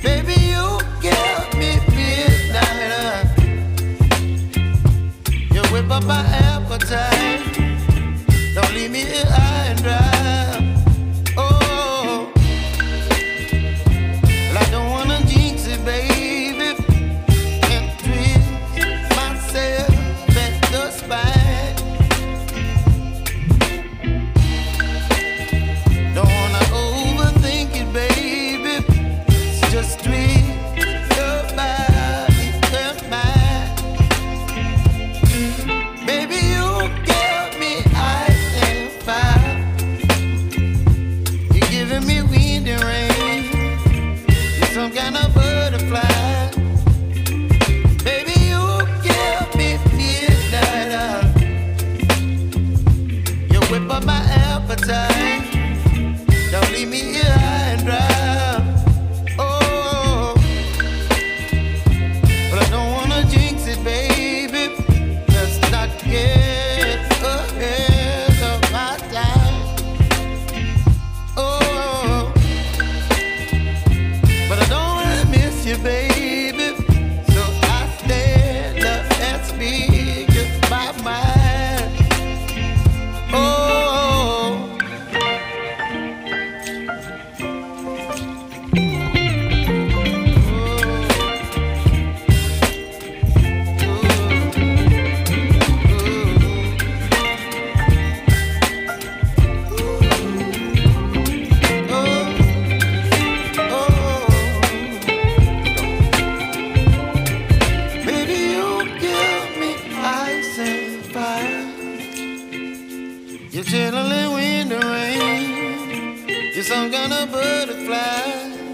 Baby, you me. You whip up my appetite. Don't leave me here. You're chilling when the rain. You're some kind of butterfly.